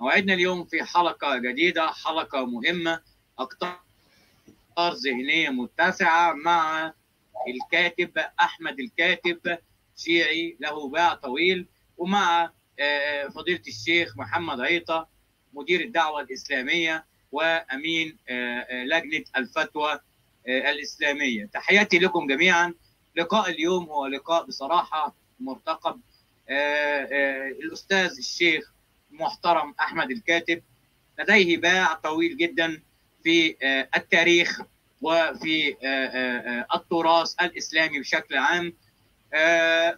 موعدنا اليوم في حلقة جديدة حلقة مهمة أكثر ذهنية متسعة مع الكاتب أحمد الكاتب شيعي له باع طويل ومع فضيلة الشيخ محمد عيطة مدير الدعوة الإسلامية وأمين لجنة الفتوى الإسلامية. تحياتي لكم جميعا. لقاء اليوم هو لقاء بصراحة مرتقب. الأستاذ الشيخ المحترم أحمد الكاتب. لديه باع طويل جدا في التاريخ وفي التراث الإسلامي بشكل عام.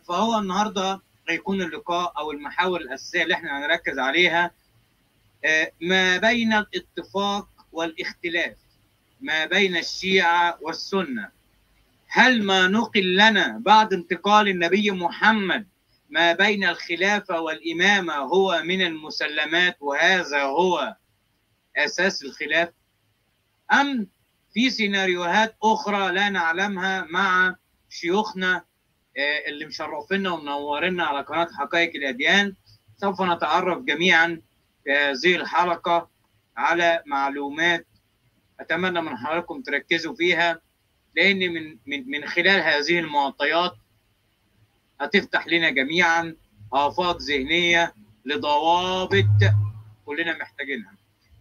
فهو النهارده هيكون اللقاء أو المحاور الأساسية اللي إحنا هنركز عليها ما بين الاتفاق والاختلاف ما بين الشيعة والسنة. هل ما نقل لنا بعد انتقال النبي محمد ما بين الخلافة والإمامة هو من المسلمات وهذا هو أساس الخلاف؟ أم في سيناريوهات أخرى لا نعلمها مع شيوخنا اللي مشرفينا ومنورينا على قناة حقائق الأديان؟ سوف نتعرف جميعا في هذه الحلقة على معلومات أتمنى من حضراتكم تركزوا فيها لأن من من من خلال هذه المعطيات هتفتح لنا جميعا آفاق ذهنية لضوابط كلنا محتاجينها.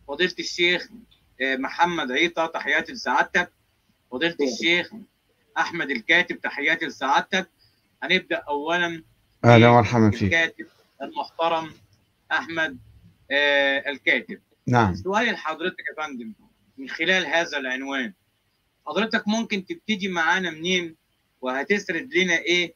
فضيلة الشيخ محمد عيطة تحياتي لسعادتك. فضيلة الشيخ أحمد الكاتب تحياتي لسعادتك. هنبدأ اولا أهلا ومرحبا فيك. الكاتب المحترم أحمد آه الكاتب. نعم. سؤالي لحضرتك يا فندم من خلال هذا العنوان. حضرتك ممكن تبتدي معانا منين؟ وهتسرد لنا إيه؟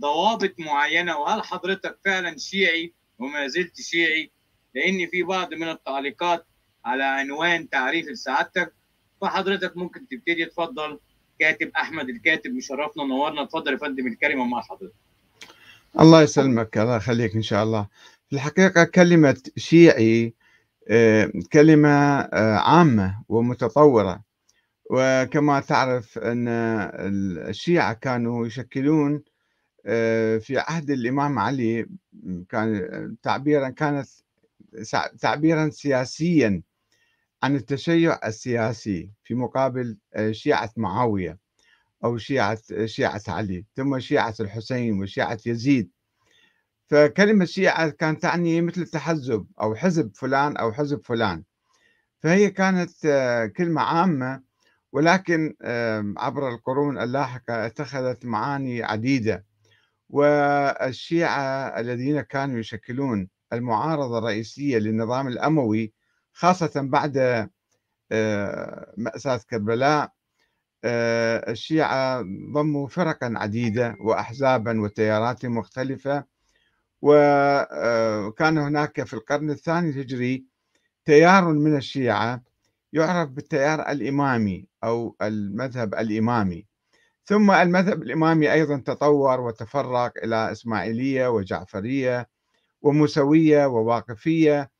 ضوابط معينة وهل حضرتك فعلا شيعي وما زلت شيعي؟ لأن في بعض من التعليقات على عنوان تعريف لسعادتك فحضرتك ممكن تبتدي تفضل كاتب أحمد الكاتب مشرفنا ونورنا. اتفضل يا فندم الكلمة مع حضرتك. الله يسلمك الله يخليك إن شاء الله. في الحقيقة كلمة شيعي كلمة عامة ومتطورة. وكما تعرف أن الشيعة كانوا يشكلون في عهد الإمام علي كان تعبيرا كانت تعبيرا سياسيا عن التشيع السياسي في مقابل شيعة معاوية أو شيعة شيعة علي ثم شيعة الحسين وشيعة يزيد. فكلمة شيعة كانت تعني مثل التحزب أو حزب فلان أو حزب فلان. فهي كانت كلمة عامة ولكن عبر القرون اللاحقة اتخذت معاني عديدة. والشيعة الذين كانوا يشكلون المعارضة الرئيسية للنظام الأموي خاصة بعد مأساة كربلاء الشيعة ضموا فرقا عديدة وأحزابا وتيارات مختلفة وكان هناك في القرن الثاني الهجري تيار من الشيعة يعرف بالتيار الإمامي أو المذهب الإمامي. ثم المذهب الإمامي أيضا تطور وتفرق إلى إسماعيلية وجعفرية وموسوية وواقفية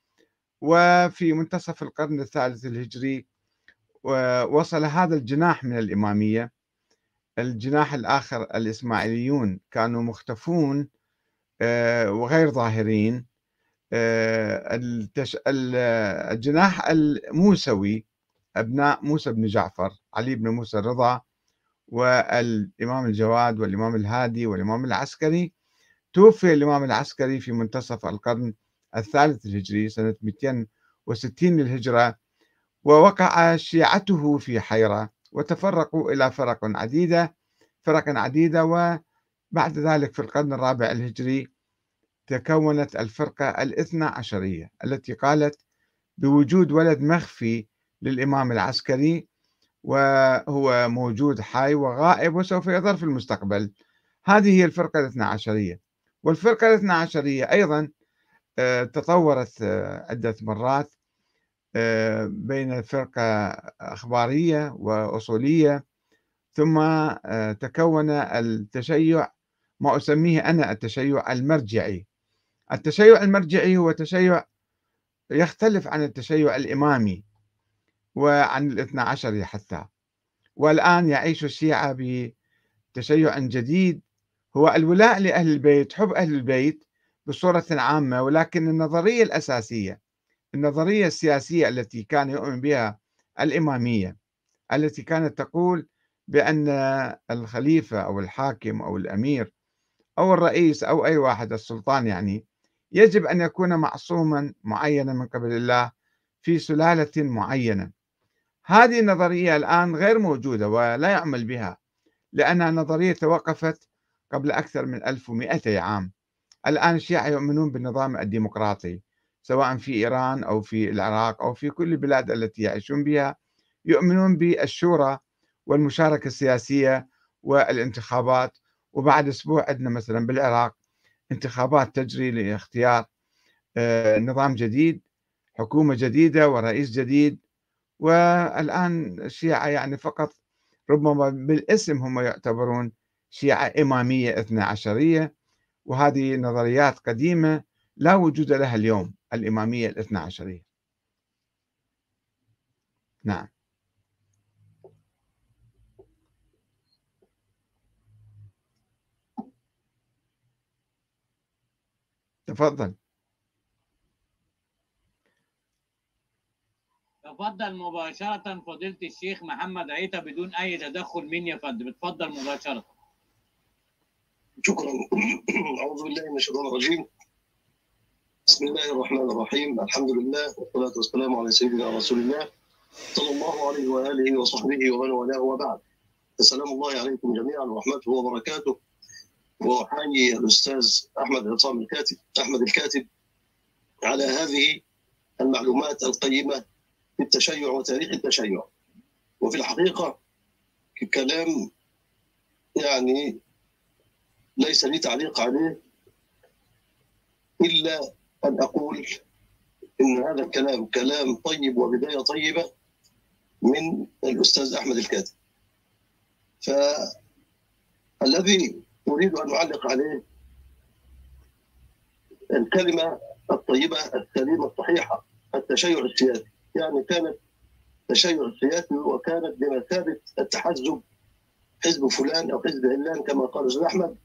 وفي منتصف القرن الثالث الهجري وصل هذا الجناح من الإمامية. الجناح الآخر الإسماعيليون كانوا مختفون وغير ظاهرين. الجناح الموسوي أبناء موسى بن جعفر علي بن موسى الرضا والإمام الجواد والإمام الهادي والإمام العسكري توفي الإمام العسكري في منتصف القرن الثالث الهجري سنة 260 للهجرة ووقع شيعته في حيرة وتفرقوا إلى فرق عديدة فرق عديدة وبعد ذلك في القرن الرابع الهجري تكونت الفرقة الاثنى عشرية التي قالت بوجود ولد مخفي للإمام العسكري وهو موجود حي وغائب وسوف يظهر في المستقبل. هذه هي الفرقة الاثنى عشرية. والفرقة الاثنى عشرية أيضا تطورت عدة مرات بين فرقة أخبارية وأصولية ثم تكون التشيع ما أسميه أنا التشيع المرجعي. التشيع المرجعي هو تشيع يختلف عن التشيع الإمامي. وعن الاثنى عشري حتى. والآن يعيش الشيعة بتشيع جديد. هو الولاء لأهل البيت حب أهل البيت بصورة عامة ولكن النظرية الأساسية النظرية السياسية التي كان يؤمن بها الإمامية التي كانت تقول بأن الخليفة أو الحاكم أو الأمير أو الرئيس أو أي واحد السلطان يعني يجب أن يكون معصوما معينا من قبل الله في سلالة معينة. هذه النظرية الآن غير موجودة ولا يعمل بها لأنها نظرية توقفت قبل أكثر من 1200 عام. الآن الشيعة يؤمنون بالنظام الديمقراطي سواء في إيران أو في العراق أو في كل البلاد التي يعيشون بها يؤمنون بالشورى والمشاركة السياسية والانتخابات. وبعد أسبوع عندنا مثلا بالعراق انتخابات تجري لاختيار آه، نظام جديد حكومة جديدة ورئيس جديد والآن الشيعة يعني فقط ربما بالاسم هم يعتبرون شيعة إمامية اثنى عشرية وهذه نظريات قديمة لا وجود لها اليوم الإمامية الاثنى عشرية. نعم. تفضل. تفضل مباشرة فضيلة الشيخ محمد عيطة بدون أي تدخل مني يا فندم اتفضل مباشرة. شكرا. أعوذ بالله من الشيطان الرجيم. بسم الله الرحمن الرحيم. الحمد لله والصلاة والسلام على سيدنا رسول الله صلى الله عليه وآله وصحبه ومن والاه وبعد. السلام الله عليكم جميعا ورحمته وبركاته. وأحيي الأستاذ أحمد عصام الكاتب أحمد الكاتب على هذه المعلومات القيمة في التشيع وتاريخ التشيع. وفي الحقيقة كلام يعني ليس لي تعليق عليه إلا أن أقول إن هذا الكلام كلام طيب وبداية طيبة من الأستاذ أحمد الكاتب. فالذي أريد أن أعلق عليه الكلمة الطيبة السليمة الصحيحة التشيع السياسي. يعني كانت التشيع السياسي وكانت بمثابة التحزب حزب فلان أو حزب علان كما قال الأستاذ أحمد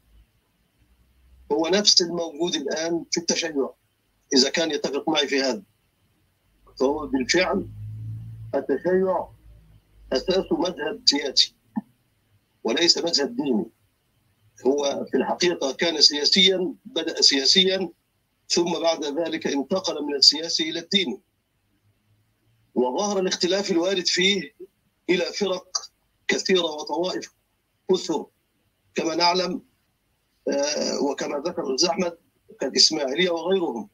هو نفس الموجود الآن في التشيع إذا كان يتفق معي في هذا. فهو بالفعل التشيع أساسه مذهب سياسي وليس مذهب ديني. هو في الحقيقة كان سياسيا بدأ سياسيا ثم بعد ذلك انتقل من السياسي إلى الدين وظهر الاختلاف الوارد فيه إلى فرق كثيرة وطوائف كثر. كما نعلم آه، وكما ذكر الزحمة كالإسماعيلية وغيرهم.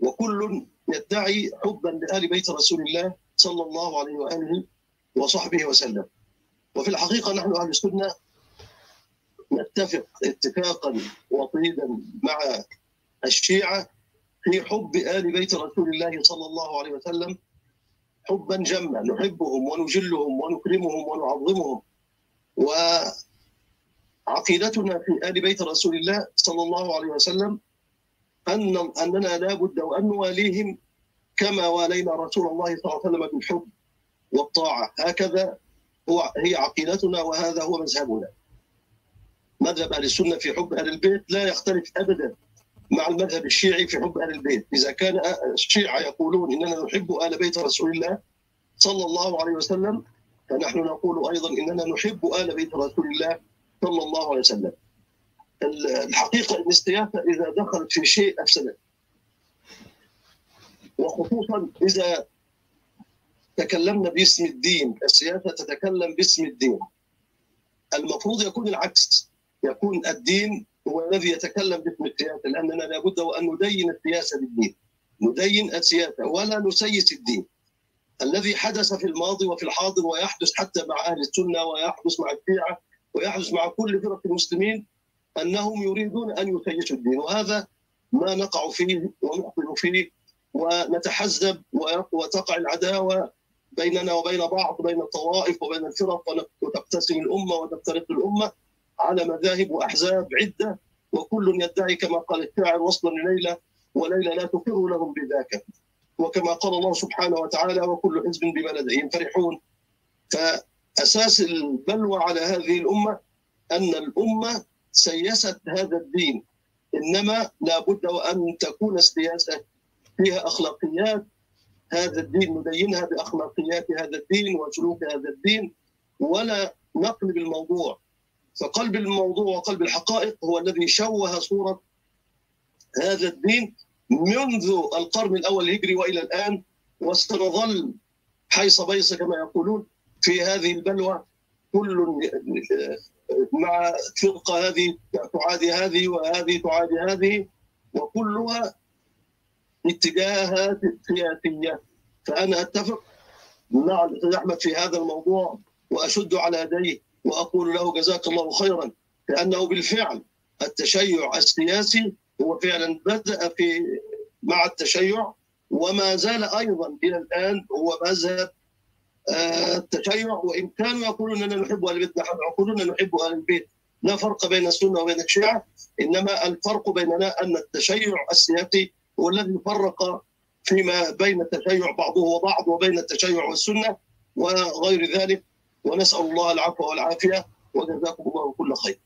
وكل يدعي حبا لآل بيت رسول الله صلى الله عليه وآله وصحبه وسلم. وفي الحقيقة نحن أهل السنة نتفق اتفاقا وطيدا مع الشيعة في حب آل بيت رسول الله صلى الله عليه وسلم حبا جما نحبهم ونجلهم ونكرمهم ونعظمهم. وعقيدتنا في آل بيت رسول الله صلى الله عليه وسلم أن أننا لا بد وأن نواليهم كما والينا رسول الله صلى الله عليه وسلم بالحب والطاعة. هكذا هو هي عقيدتنا وهذا هو مذهبنا. مذهب أهل السنة في حب أهل البيت لا يختلف أبدا. مع المذهب الشيعي في حب أهل البيت. إذا كان الشيعة يقولون إننا نحب أهل بيت رسول الله صلى الله عليه وسلم فنحن نقول أيضا إننا نحب آل بيت رسول الله صلى الله عليه وسلم. الحقيقة أن السياسة إذا دخلت في شيء أفسدت. وخصوصا إذا تكلمنا باسم الدين السياسة تتكلم باسم الدين. المفروض يكون العكس يكون الدين هو الذي يتكلم باسم السياسة لأننا لابد وأن ندين السياسة بالدين. ندين السياسة ولا نسيس الدين. الذي حدث في الماضي وفي الحاضر ويحدث حتى مع أهل السنة ويحدث مع الشيعة ويحدث مع كل فرق المسلمين أنهم يريدون أن يسيسوا الدين. وهذا ما نقع فيه ونخطئ فيه ونتحزب وتقع العداوة بيننا وبين بعض بين الطوائف وبين الفرق وتقتسم الأمة وتفترق الأمة. على مذاهب وأحزاب عدة وكل يدعي كما قال الشاعر وصلا لليلى وليلى لا تقر لهم بذاك وكما قال الله سبحانه وتعالى وكل حزب بما لديهم فرحون فأساس البلوى على هذه الأمة أن الأمة سيست هذا الدين. إنما لابد وأن تكون السياسة فيها أخلاقيات. هذا الدين ندينها بأخلاقيات هذا الدين وسلوك هذا الدين. ولا نقلب الموضوع فقلب الموضوع وقلب الحقائق هو الذي شوه صورة هذا الدين منذ القرن الأول الهجري وإلى الآن وسنظل حيص بيص كما يقولون في هذه البلوى. كل مع فرقه هذه تعادي هذه وهذه تعادي هذه وكلها اتجاهات سياسيه فأنا أتفق مع الأستاذ أحمد في هذا الموضوع وأشد على يديه. وأقول له جزاك الله خيرا لأنه بالفعل التشيع السياسي هو فعلا بدأ في مع التشيع وما زال أيضا إلى الآن هو مذهب التشيع. وإن كانوا يقولون أننا نحب أهل البيت نحن يقولون نحب أهل البيت. لا فرق بين السنة وبين الشيعة إنما الفرق بيننا أن التشيع السياسي هو الذي فرق فيما بين التشيع بعضه وبعض وبين التشيع والسنة وغير ذلك. ونسأل الله العفو والعافية وجزاكم الله كل خير.